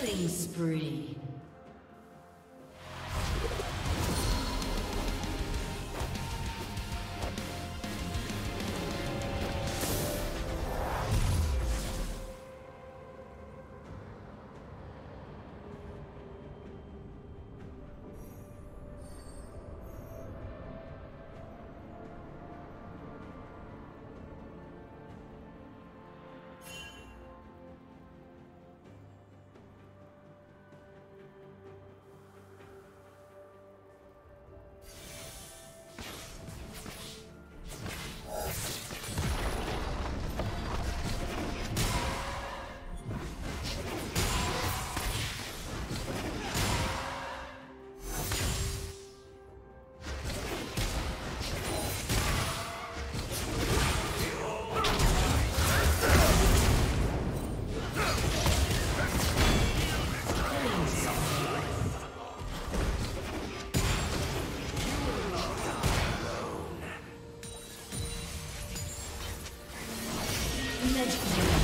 Killing spree. Legendary.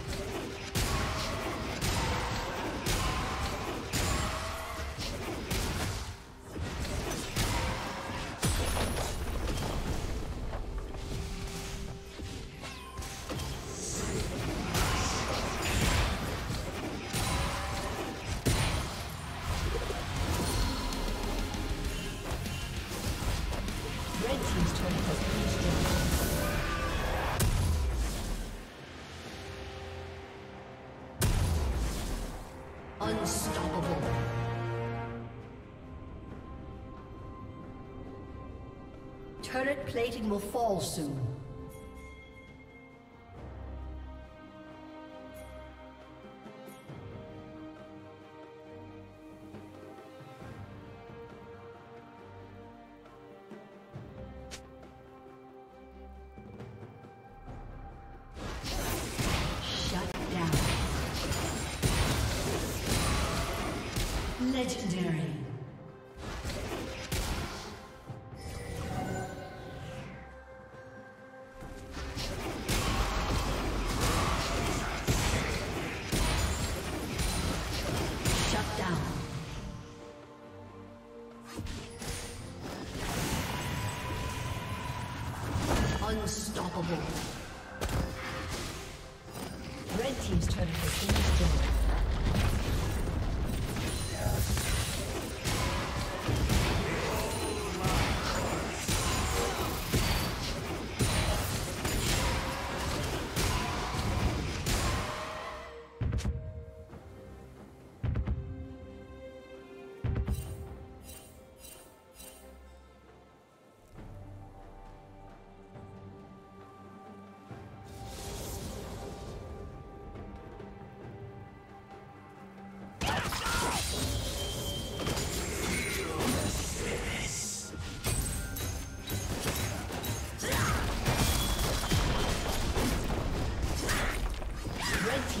Unstoppable. Turret plating will fall soon. Legendary. Unstoppable.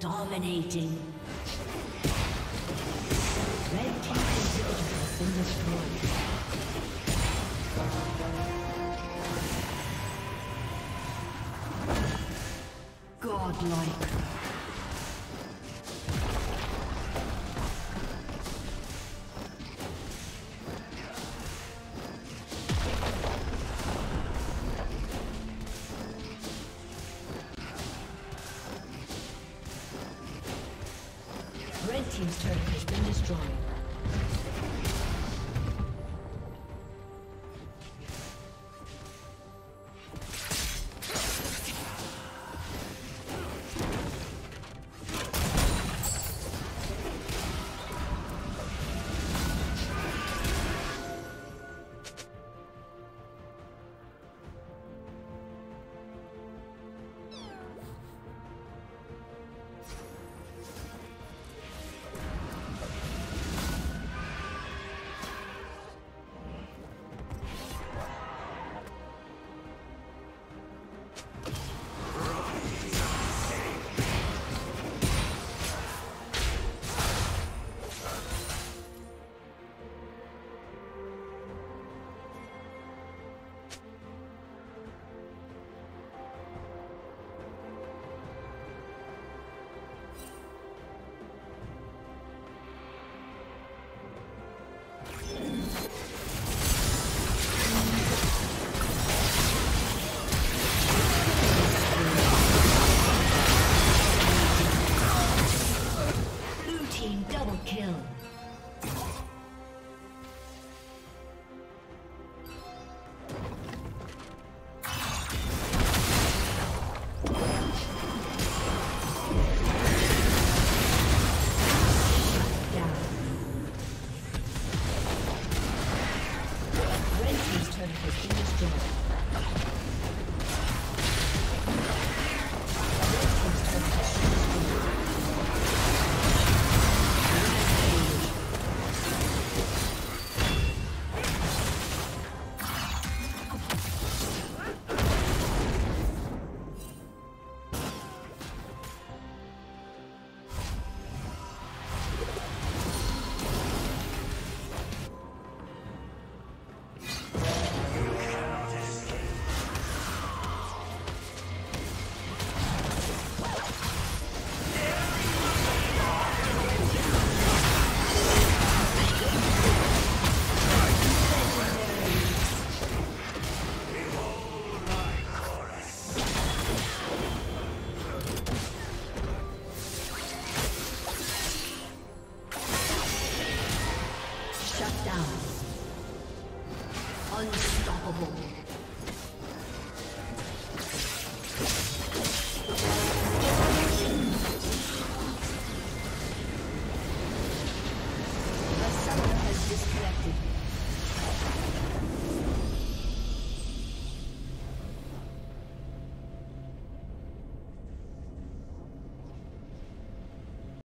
Dominating. Red Team's inhibitor has been destroyed. Godlike. Disconnected.